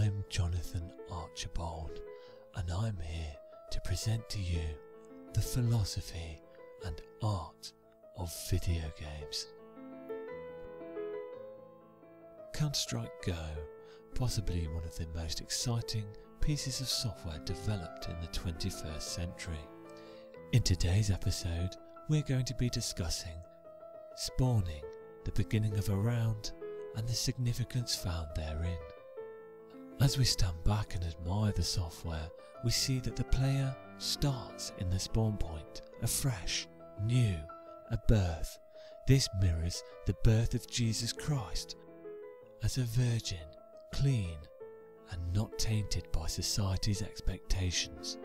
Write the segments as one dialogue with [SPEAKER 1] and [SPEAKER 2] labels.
[SPEAKER 1] I'm Johnathan Archibold, and I'm here to present to you the philosophy and art of video games. Counter Strike Go, possibly one of the most exciting pieces of software developed in the 21st century. In today's episode, we're going to be discussing spawning, the beginning of a round, and the significance found therein. As we stand back and admire the software, we see that the player starts in the spawn point, afresh, new, a birth. This mirrors the birth of Jesus Christ as a virgin, clean, and not tainted by society's expectations.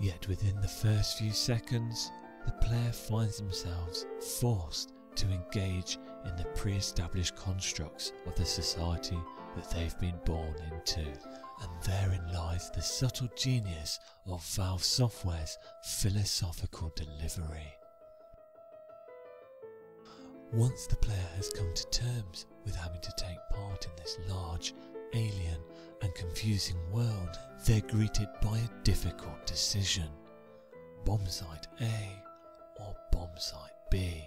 [SPEAKER 1] Yet within the first few seconds, the player finds themselves forced to engage in the pre established constructs of the society that they've been born into. And therein lies the subtle genius of Valve Software's philosophical delivery. Once the player has come to terms with having to take part in this large, alien, and confusing world, they're greeted by a difficult decision bomb site A or bomb site B.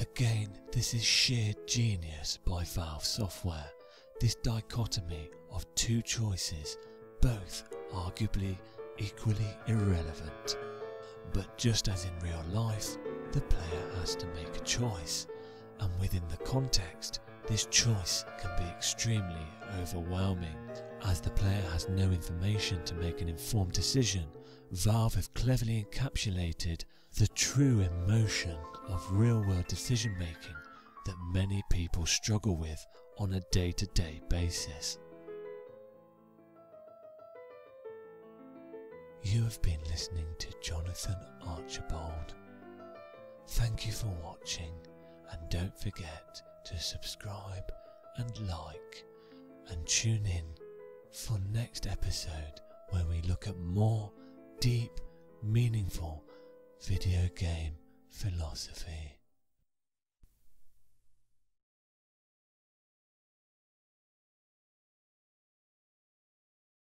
[SPEAKER 1] Again, this is sheer genius by Valve Software. This dichotomy of two choices, both arguably equally irrelevant. But just as in real life, the player has to make a choice, and within the context, this choice can be extremely overwhelming. As the player has no information to make an informed decision, Valve have cleverly encapsulated the true emotion of real world decision making that many people struggle with on a day to day basis. You have been listening to Johnathan Archibold. Thank you for watching and don't forget to subscribe and like and tune in for next episode where we look at more deep, meaningful video game philosophy.